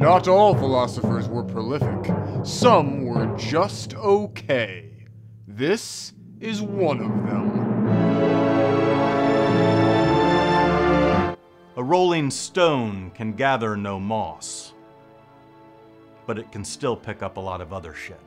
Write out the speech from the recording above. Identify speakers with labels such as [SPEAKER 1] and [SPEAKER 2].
[SPEAKER 1] Not all philosophers were prolific. Some were just okay. This is one of them.
[SPEAKER 2] A rolling stone can gather no moss, but it can still pick up a lot of other shit.